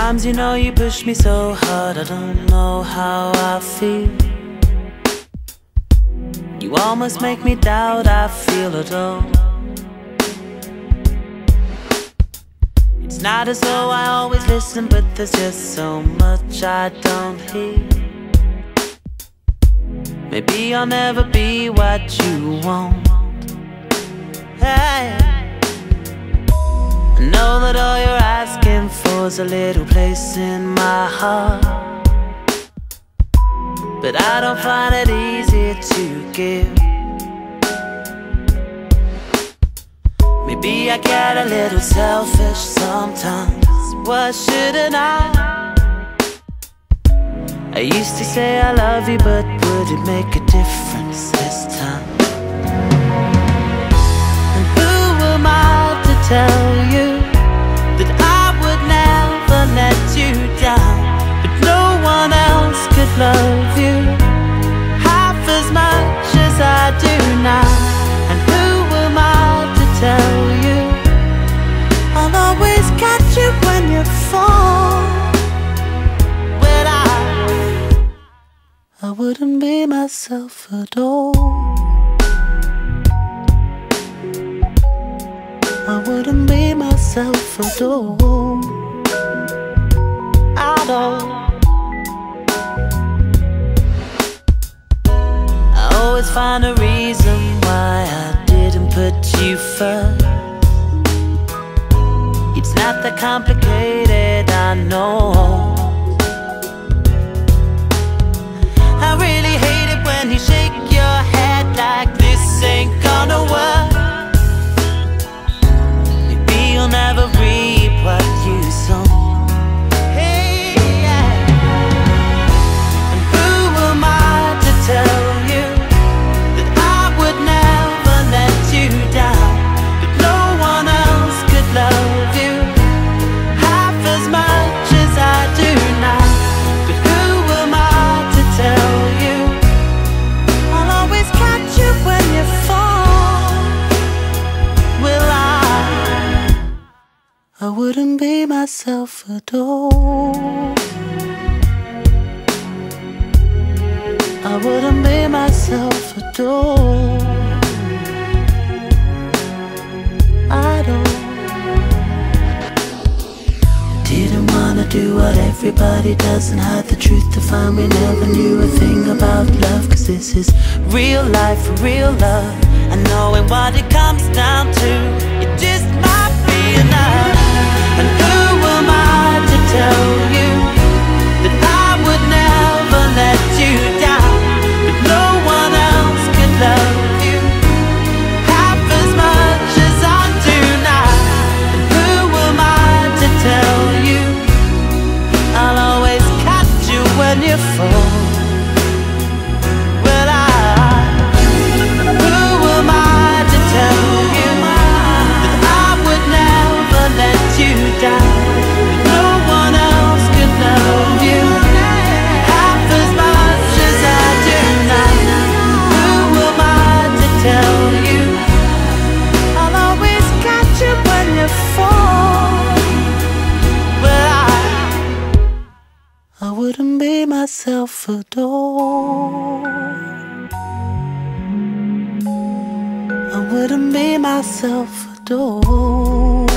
Sometimes you know you push me so hard, I don't know how I feel. You almost make me doubt I feel at all. It's not as though I always listen, but there's just so much I don't hear. Maybe I'll never be what you want. Hey. I know that all you're asking a little place in my heart. But I don't find it easy to give. Maybe I get a little selfish sometimes. Why shouldn't I? I used to say I love you, but would it make a difference this time? And who am I to tell you I wouldn't be myself at all. I wouldn't be myself at all. At all. I always find a reason why I didn't put you first. It's not that complicated, I know. All. I wouldn't be myself at all. I don't. Didn't wanna do what everybody does and hide the truth to find we never knew a thing about love. Cause this is real life, real love. And knowing what it comes down to, Wouldn't be myself at all. I wouldn't be myself at all.